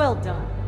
Well done.